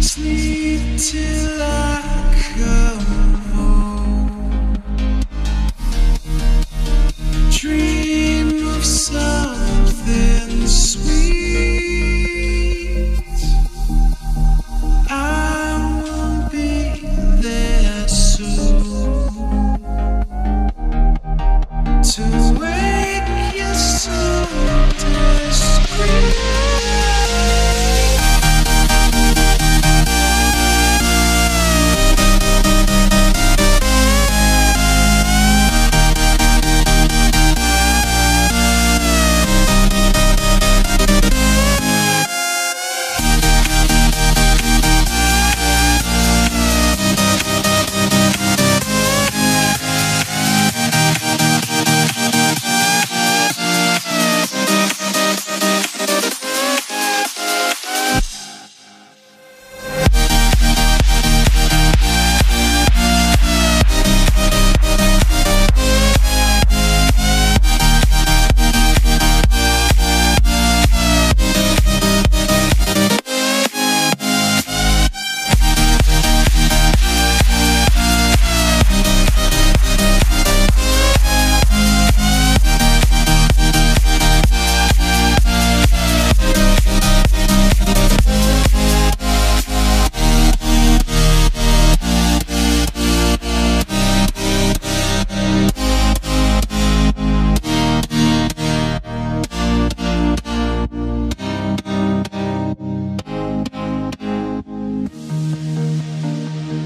Sleep till I come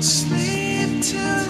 sleep till